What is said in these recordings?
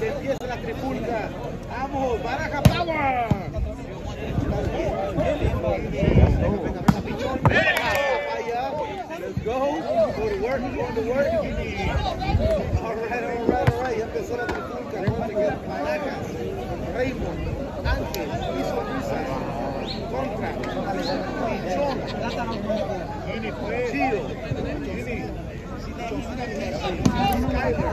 que empiece la tripulca. Vamos, Baraja Power. Let's go. Go to work, go to work. All right, all right, all right. Ya empezó la que Baracas, Raymond, Ángel y Sonrisas contra Pichón, Chío, Skyler,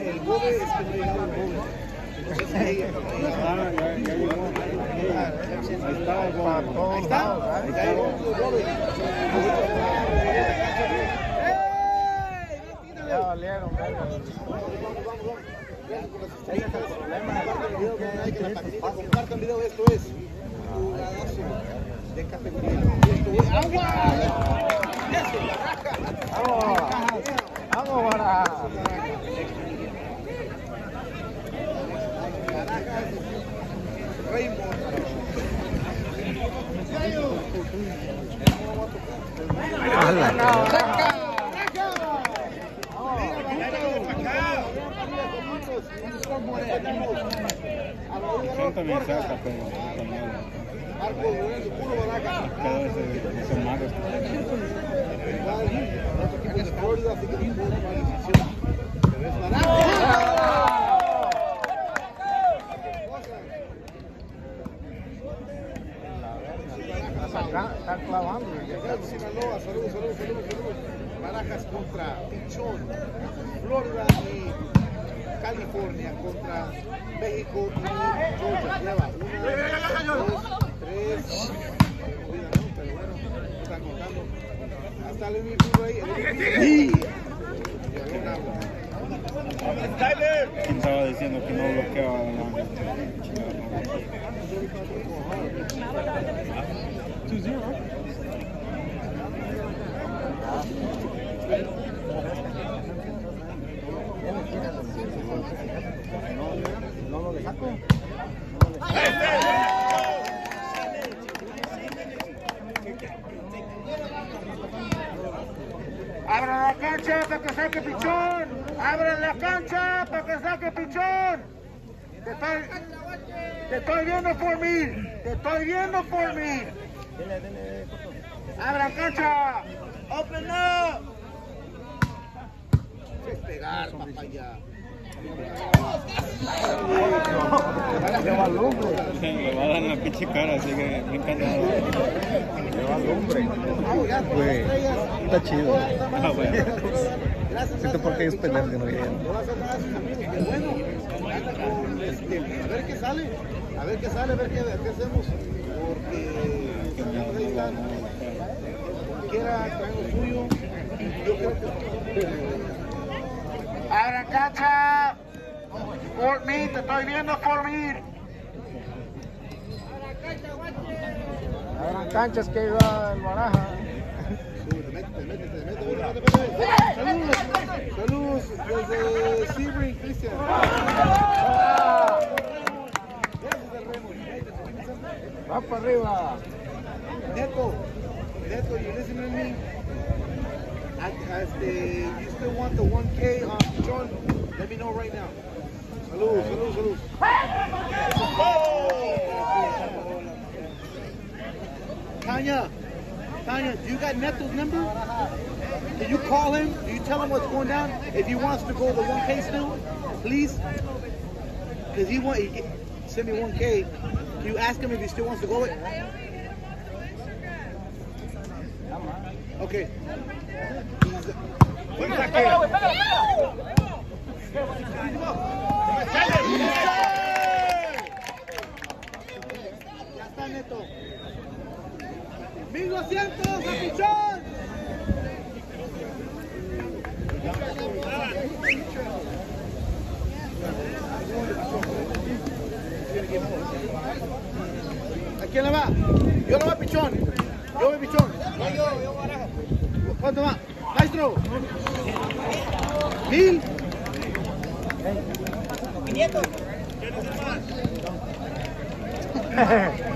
El gobe es que no llegaba el. Entonces, ahí- Ah. Ahí está, Ahí está. ¿eh? El Ya valieron, verga. Ese es el problema. Compartan video, esto es de cafetería. Agua. Vamos, vamos para. Son también saca, pero Marco Lorenzo, puro baraja. cada vez son malos. Igual, otro equipo de Florida, así que no puedo tomar decisión. Pero es baraja. Están clavando. Sinaloa, saludos, saludos, saludos, saludos. Barajas contra Pichón, Florida California contra México y Georgia. Lleva una, dos, tres. Pero bueno, están contando. Hasta Luis Vivo ahí. ¿Quién estaba diciendo que no bloqueaba la... 2-0. Marco. Abran la cancha para que saque pichón. Abran la cancha para que saque pichón. Te estoy, viendo por mí. Te estoy viendo por mí. Abran cancha. Open up. Despegar, papá, ya. Lleva lumbre. Le va a dar en la pinche cara, así que me encanta. Lleva lumbre. Güey, está chido. Ah, bueno. Gracias, Siento por qué ellos pelean que no que bueno, a ver qué sale, a ver qué sale, a ver qué, hacemos, porque quiera, traen lo suyo, yo creo que... ¡Abran cancha! Por mí, te estoy viendo por mí. Abran canchas que iba el baraja. Got Neto's number? Can you call him? Do you tell him what's going down? If he wants to go the 1K still, please? Because he want, he send me 1K. Can you ask him if he still wants to go it? Okay. 1200 a pichón. ¿A quién le va? Yo le voy a pichón. Yo voy a pichón. ¿Cuánto va? Maestro. Mil.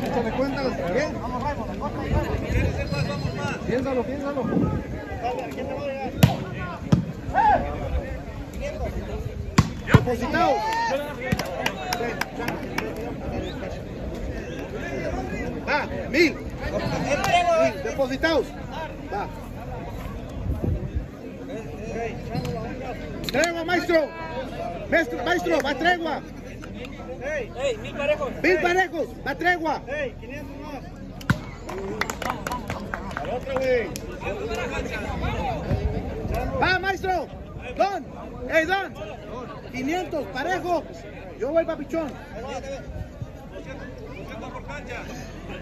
Échale cuenta. ¿Qué? Piénsalo, piénsalo. Depositado. Va, mil. Mil, depositados. Va. Tregua, maestro. Maestro, maestro, va tregua. ¡Ey, mil parejos! Mil parejos, va tregua. ¡Ey, 500 más! Al otro, güey. Va, maestro. Don. Hey, Don. 500, parejo. Yo voy, papichón.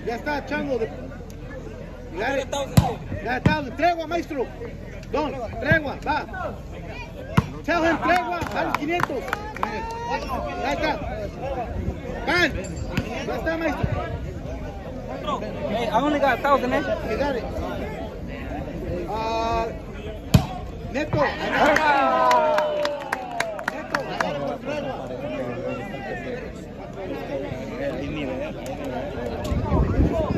Ya está, chango. Ya, está, tregua, maestro. Don, tregua, va. Tell him, tregua, van 500. Ya está. Van. Ya está, maestro. Hey, I only got a thousand, eh? You got it. Uh, Neto. Neto. tregua.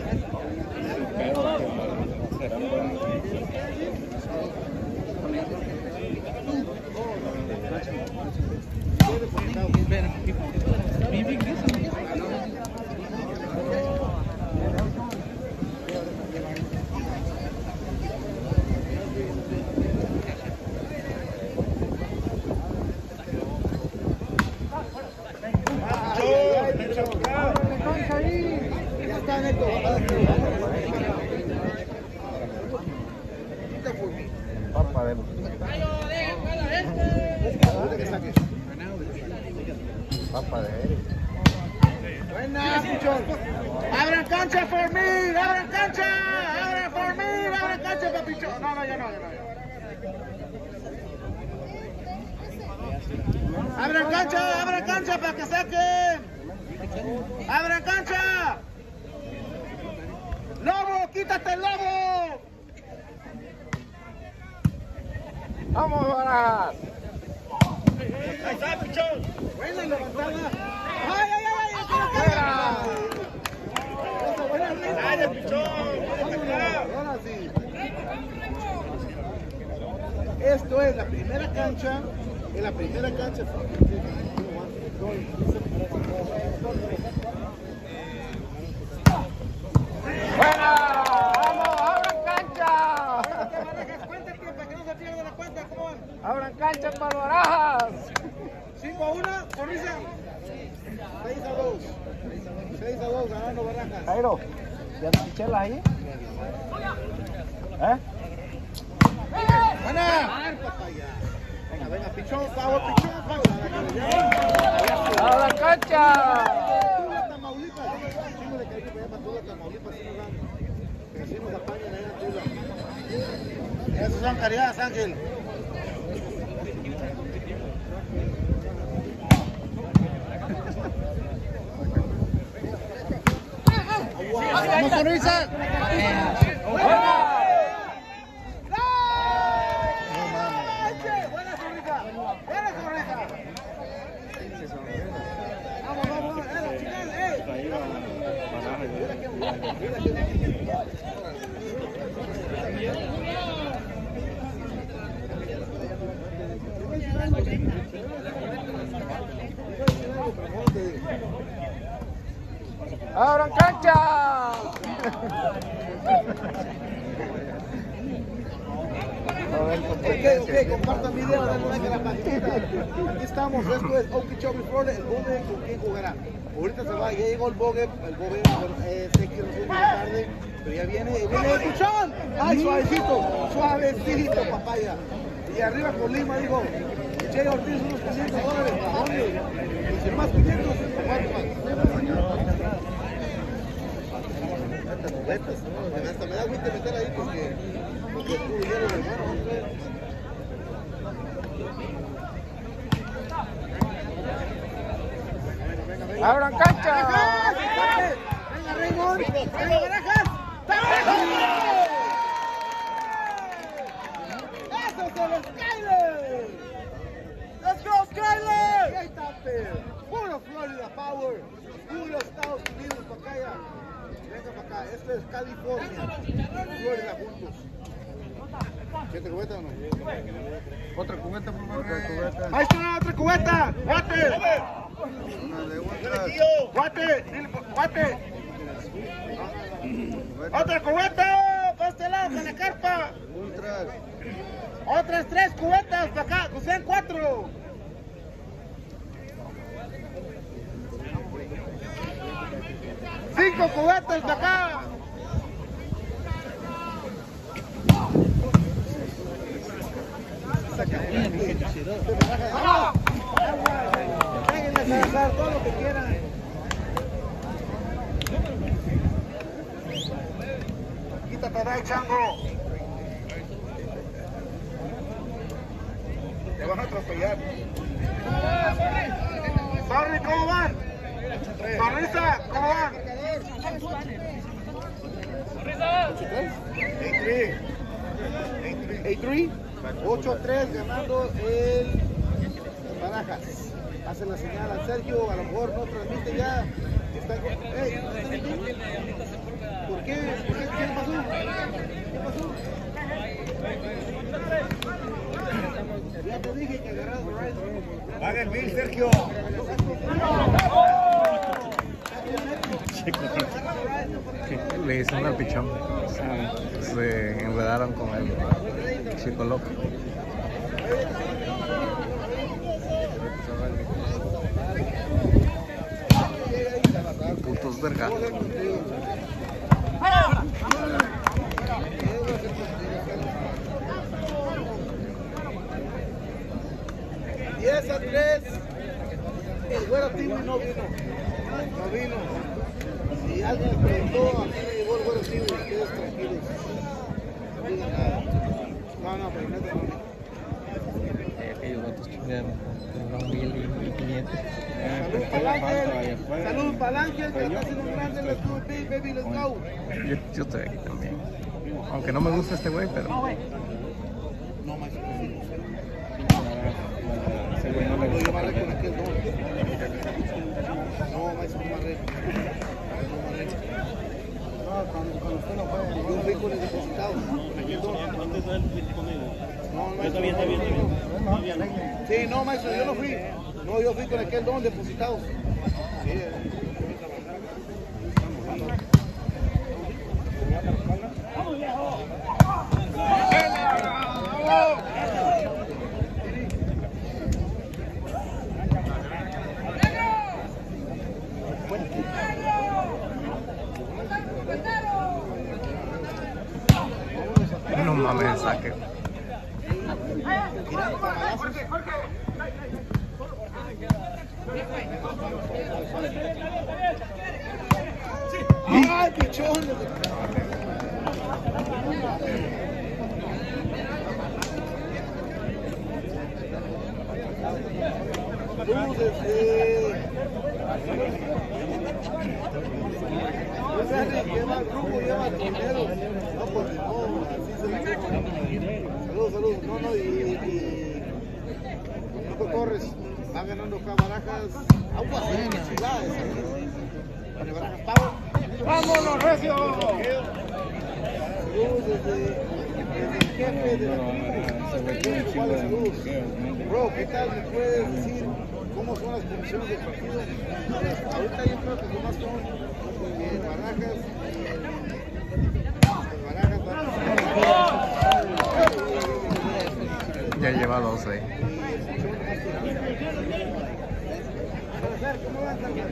Ya Abran cancha, abran cancha para que saquen. Abran cancha. Lobo, quítate el lobo. ¡Vamos, Barajas! Ahí está, pichón. Buena levantada. ¡Ay, ay, ay! ay Esa buena pichón! Ahora sí. Esto es la primera cancha. En la primera cancha. ¡Buena! ¡Vamos! ¡Abran cancha! El tiempo, que no se pierda la cuenta. ¿Cómo? ¡Abran cancha para Barajas! 5 a 1, sonrisa. 6 a 2. 6 a 2, ganando Barajas. Jairo, ¿ya te chelas ahí? ¿Eh? Venga, venga, pichón, favor, pichón, favor. ¡Abran cancha! Tula, Tamaulipas. Chingo de cariño para allá, para Tula, Tamaulipas, sí nos dan. Que sí nos apañan allá en Tula. Esas son caridades, Ángel. ¡Vamos, sonrisa! ¡Buena sonrisa! ¡Buena sonrisa! Vamos, vamos, vamos, eh, chicas, eh. ¡Abran cancha! Ok, ok, compartan video, denle like a la paginita. Aquí estamos, esto es Okeechobee, Florida, el Bogue con quién jugará. Ahorita se va, ya llegó el Bogue, el Bogue eh, sé que nos muy tarde, pero ya viene, viene el Puchón. Ay, suavecito, suavecito, papaya. Y arriba con Lima, dijo, Che Ortiz unos 500 dólares, ¿a dónde? Dice, más 500, ¿cuánto más? Vete, hasta me da agüita meter ahí porque, ¡Abran cancha! ¡Venga, Raymond! ¡Venga, Barajas! ¡Eso es el Skyler! ¡Let's go, Skyler! ¡Ahí está, Puro! Florida Power. Julio, Estados Unidos, para acá. Venga para acá. Esto es California. Florida juntos. ¿Qué te cubeta o no? Otra cubeta, por favor. Ahí está otra cubeta. Guate. Guate. Dile, Guate. Otra cubeta. Para este lado, con la carpa. Ultras. Otras tres cubetas para acá. Que sean cuatro. Cinco cubetas para acá. Todo lo que quieran. Quítate de ahí, chango. Te van a atropellar. Sorry, ¿cómo van? Sonrisa, ¿cómo van? A3. A3. 8-3 ganando el Barajas. Hace la señal a Sergio, a lo mejor no transmite ya. Está. ¿Por qué? ¿Por qué? ¿Qué pasó? ¿Qué pasó? Ya te dije que agarras Verizon. Haga el bill, Sergio. Le hicieron al pichón. Se enredaron con el chico loco. Putos verga. Diez a 3. El güero Timmy no vino. No vino. Si alguien les preguntó a mí me llevó el güero Timmy, ustedes tranquilos. No digan nada. No, no, pero neta no. Aquellos vatos chingaron. Tendrán mil y mil quinientos. Salud para Ángel. Salud para que está haciendo un grande. Do it big, baby, let's go. Yo, yo estoy aquí también. Aunque no me gusta este güey, pero. No, más Ese güey no gusta. don. No, más no marre. No marre. No, cuando, cuando usted no fue. Con el depositado. Antes de él fuiste conmigo. No, bien, está bien, está bien. No. Sí, no, maestro, yo no fui. No, yo fui con aquel don depositado. Sí, eh. No mames, saque. ¡Ay, pichón! Tú desde... Fíjate, lleva el grupo, lleva el dinero. No, pues no, así se la lleva. Salud, salud. No, no, y... y... No te corres. Va ganando acá Barajas. Agua, chulada esa. Barajas. ¡Vámonos, Recio! Saludos desde, el jefe de la tribu. Bro, ¿qué tal? ¿Me puedes decir cómo son las condiciones del partido? Ahorita yo creo que nomás son eh, Barajas y Barajas. Ya lleva 12. ¿Cómo van, Carlos?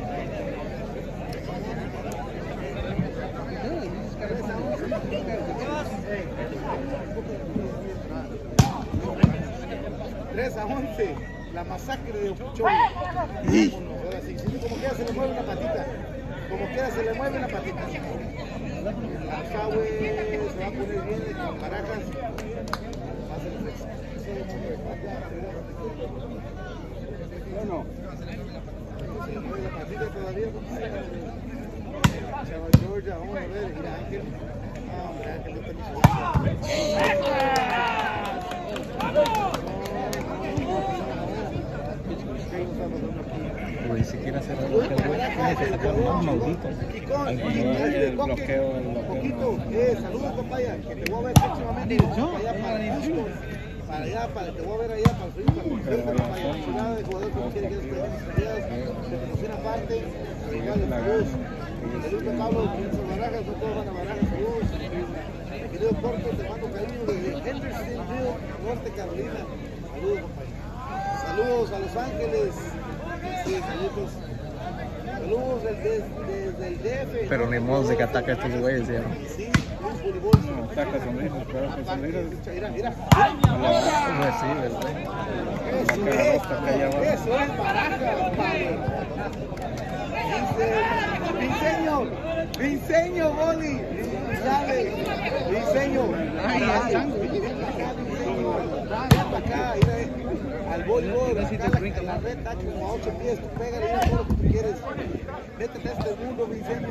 Tres a 11, la masacre de ahora sí, sí, como quiera se le mueve una patita. Como quiera se le mueve una patita. Acá, güey, se va a poner bien con Caracas. Bueno, Se le mueve la patita todavía. Chaval Georgia, vamos a ver, mira Ángel. Ah, mira Ángel, no está ni Güey, si quiere hacer de el bloqueo, el bloqueo, poquito, eh, saludos papaya, que te voy a ver próximamente. Para allá para Houston, para allá, para, te voy a ver allá para el frío, para el de jugador como quiere que les que aparte, saludos, saludos Pablo, Pienso Barajas, no todos van a Barajas, saludos, mi querido Corto, te mando cariño desde Hendersonville, Norte Carolina, saludos papaya, saludos a Los Ángeles, sí, saludos. Saludos desde, desde el DF. Pero ni modo de que ataca a estos güeyes, ya. Sí, ataca sonrisas, pero sonrisas. Mira, mira. Pues. Eso es, eso es baraja, Diseño, diseño, Boli. Dale, diseño. Ay, Ven para acá, mira, voleibol, acá la, la red como a 8 pies, tú pégale todo lo que tú quieres. Métete a este mundo, diseño.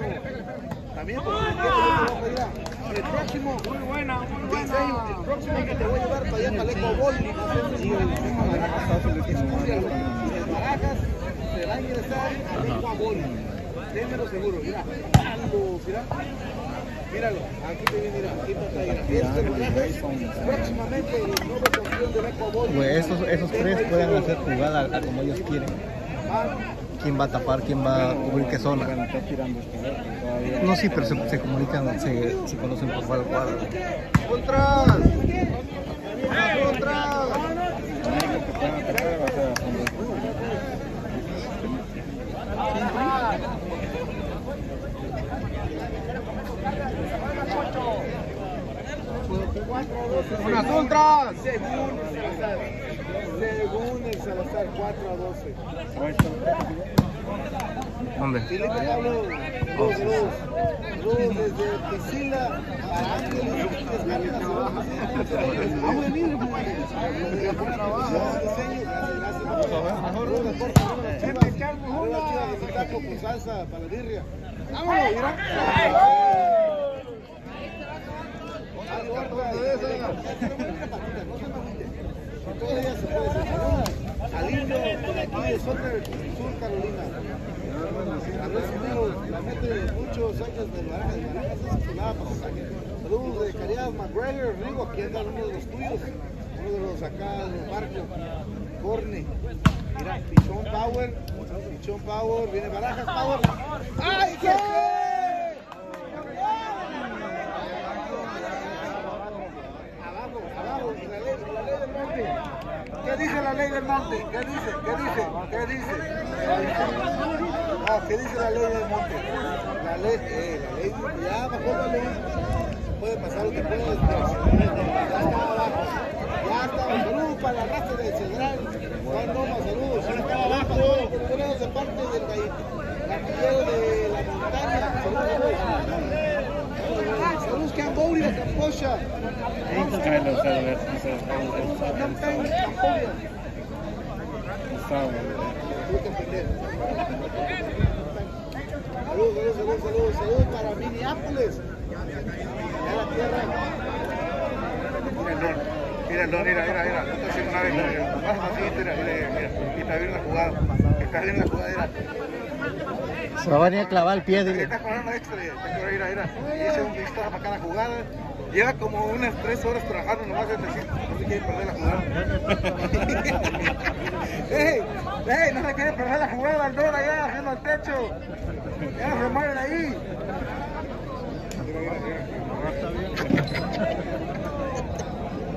También por donde quieras, yo te voy El próximo, muy buena, muy buena. El próximo que te voy a llevar para allá, para el Eco Ball. Escúchalo. El Barajas se va a ingresar al Eco Ball. Ténmelo seguro, mira. Mira. Míralo, aquí te viene, mira, aquí está, próximamente. Pues esos, esos tres pueden hacer jugada a como ellos quieren. ¿Quién va a tapar? ¿Quién va a cubrir qué zona? No, sí, pero se, se comunican, se, se conocen por cuál cuadro. ¡Contra! ¡Contra! Lo único que pueden atacar va a ser a fondo. ¡Una contra! Según, según el Salazar, 4 a 12. Ahí está. ¿Dónde? Felipe Pablo, Luz, Luz, Luz desde Piscila, para Ángeles, Vamos a para la birria. ¡Vámonos, mira! Hay otra de esas. Todavía se puede hacer. Al indio de aquí de Sur Carolina. A digo, la mete muchos años de Barajas, Barajas es chulada para sacar. Saludos de Caridad McGregor, Rigo, aquí anda uno de los tuyos, uno de los acá de los barcos, Corne. Mira, Pichón Power, Pichón Power, viene Barajas Power. ¡Ay, qué! Abajo, abajo, y la ley, la ley del monte. ¿Qué dice la ley del monte? ¿Qué dice? ¿Qué dice? ¿Qué dice? Ah, ¿qué dice la ley del monte? La ley, eh, la ley ya bajó la ley. Puede pasar lo que puede, ya estaba abajo. Ya estaba. Saludos para la raza de Cedral. Juan Roma, saludos. Ya estaba abajo. De parte del gallego de la montaña. Saludos. Saludos Cambodia. Está bueno. Tuve que aprender. Saludos, saludos, saludos, saludos, saludos para Minneapolis. Ya la tierra. Mira, no, mira, mira, mira, no te haciendo una vez, mira, mira, mira, mira, y está bien la jugada, está bien la jugada, mira. Se va a venir a clavar el pie, dile. Está cobrando extra, mira, mira, mira, y ese hombre está para acá la jugada, lleva como unas tres horas trabajando nomás decir, no se quiere perder la jugada. ¡Ey! ¡Ey! No se quiere perder la jugada, allá haciendo el techo. Ya se mueven ahí.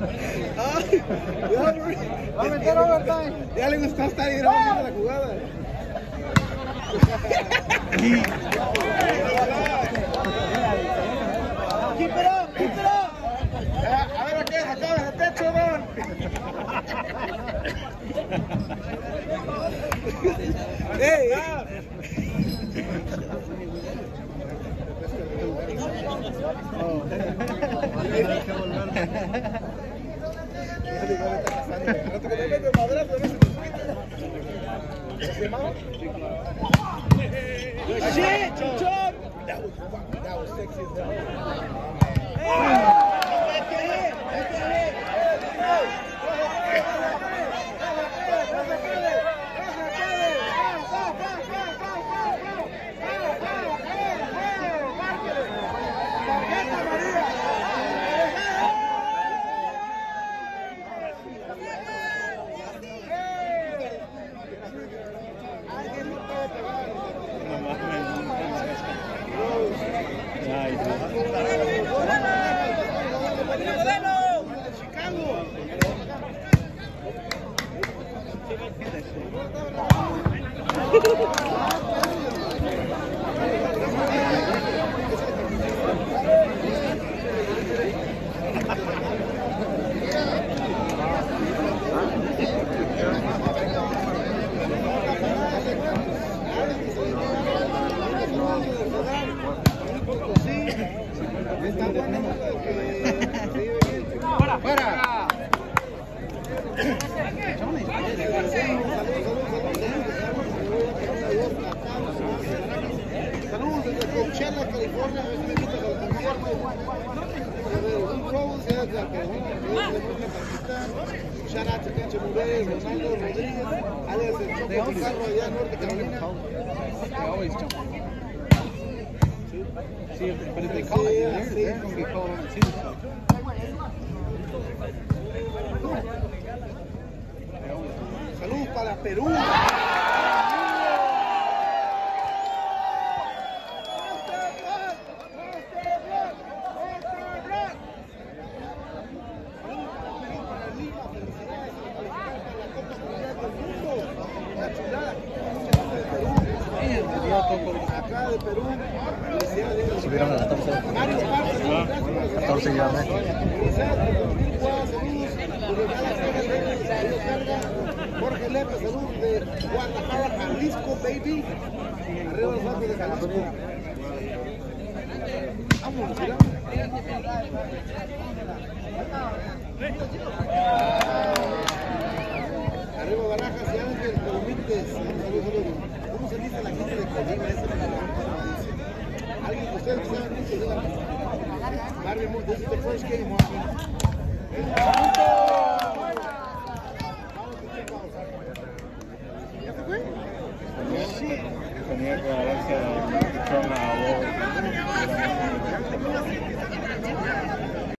Ay, ya, Va a meter overtime. Ya le gustó estar ahí grabando la jugada. Keep it up, keep it That was sexy as hell. They always jump. Saludos para Perú. Acá de Perú, felicidades. Subieron a 14. Mario Parra, 14 ya, ¿no? De Guadalajara, Jalisco, baby. Arriba los bancos de Jalisco. Arriba Barajas y Ángel salud. ¿Cómo se dice la gente de Colima? Me la Alguien que ustedes saben mucho, díganme. Barry Moore, this is the first game, Marvin.